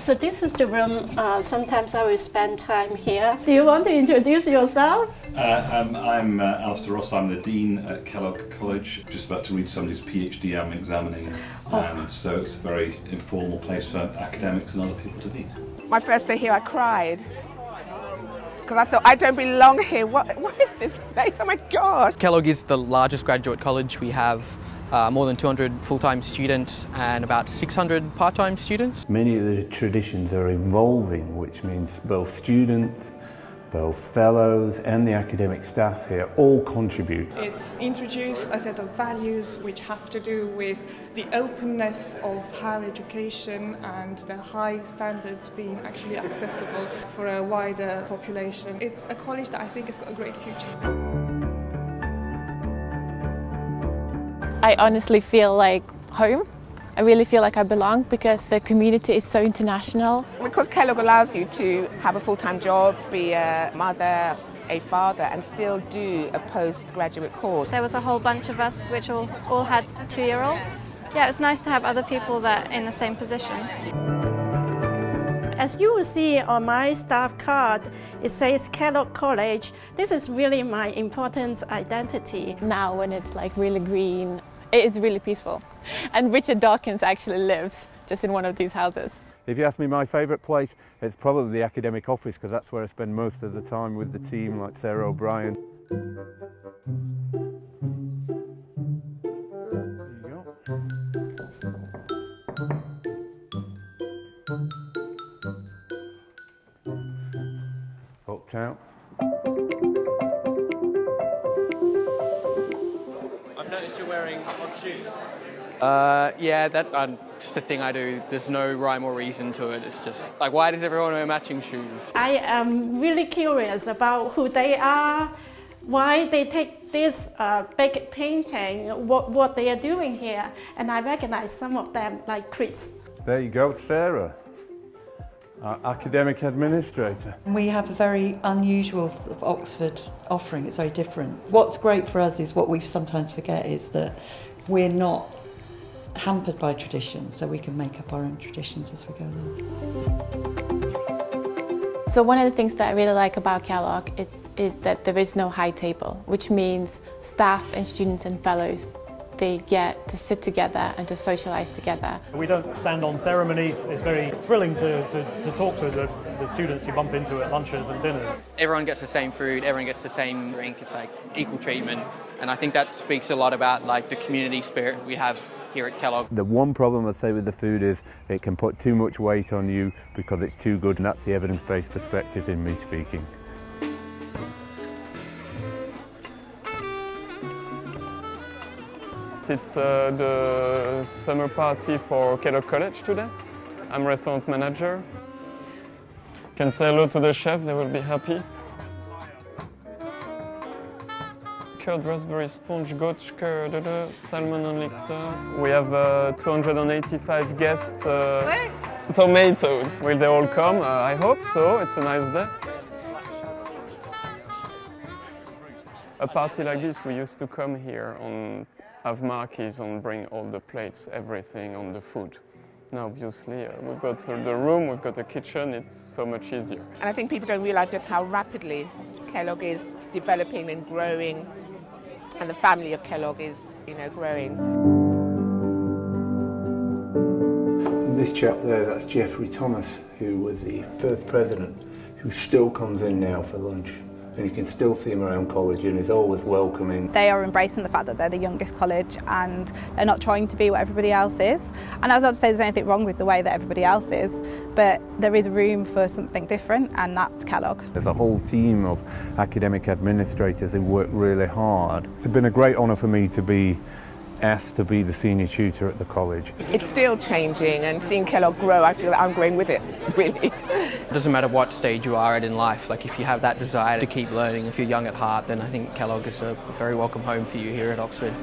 So this is the room. Uh, sometimes I will spend time here. Do you want to introduce yourself? Uh, um, I'm uh, Alistair Ross. I'm the Dean at Kellogg College. Just about to read somebody's PhD I'm examining, oh. and so it's a very informal place for academics and other people to meet. My first day here, I cried because I thought I don't belong here. What, what is this place? Oh my God! Kellogg is the largest graduate college we have uh, more than 200 full-time students and about 600 part-time students. Many of the traditions are evolving, which means both students, both fellows and the academic staff here all contribute. It's introduced a set of values which have to do with the openness of higher education and the high standards being actually accessible for a wider population. It's a college that I think has got a great future. I honestly feel like home. I really feel like I belong because the community is so international. Because Kellogg allows you to have a full-time job, be a mother, a father and still do a postgraduate course. There was a whole bunch of us which all, all had two-year-olds. Yeah, it's nice to have other people that are in the same position. As you will see on my staff card, it says Kellogg College. This is really my important identity. Now when it's like really green, it is really peaceful. And Richard Dawkins actually lives just in one of these houses. If you ask me my favourite place, it's probably the academic office because that's where I spend most of the time with the team like Sarah O'Brien. out. Noticed you're wearing odd shoes. Uh, yeah, that um, just a thing I do. There's no rhyme or reason to it. It's just like, why does everyone wear matching shoes? I am really curious about who they are, why they take this uh, big painting, what, what they are doing here, and I recognize some of them, like Chris. There you go, Sarah Uh, academic administrator. We have a very unusual Oxford offering, it's very different. What's great for us is what we sometimes forget is that we're not hampered by tradition, so we can make up our own traditions as we go along. So one of the things that I really like about Kellogg is that there is no high table, which means staff and students and fellows they get to sit together and to socialise together. We don't stand on ceremony. It's very thrilling to, to, to talk to the, the students you bump into at lunches and dinners. Everyone gets the same food, everyone gets the same drink. It's like equal treatment. And I think that speaks a lot about like the community spirit we have here at Kellogg. The one problem I would say with the food is it can put too much weight on you because it's too good and that's the evidence-based perspective in me speaking. It's uh, the summer party for Kellogg College today. I'm restaurant manager. Can say hello to the chef, they will be happy. Curd raspberry sponge, gotchke, salmon on lichter. We have uh, 285 guests. Uh, tomatoes. Will they all come? Uh, I hope so. It's a nice day. A party like this, we used to come here on have marquees and bring all the plates, everything on the food. Now, obviously, uh, we've got the room, we've got the kitchen, it's so much easier. And I think people don't realize just how rapidly Kellogg is developing and growing, and the family of Kellogg is, you know, growing. And this chap there, that's Geoffrey Thomas, who was the first president, who still comes in now for lunch and you can still see him around college and he's always welcoming. They are embracing the fact that they're the youngest college and they're not trying to be what everybody else is. And as I say there's anything wrong with the way that everybody else is, but there is room for something different and that's Kellogg. There's a whole team of academic administrators who work really hard. It's been a great honour for me to be asked to be the senior tutor at the college. It's still changing and seeing Kellogg grow, I feel that I'm growing with it, really. It doesn't matter what stage you are at in life, like if you have that desire to keep learning, if you're young at heart, then I think Kellogg is a very welcome home for you here at Oxford.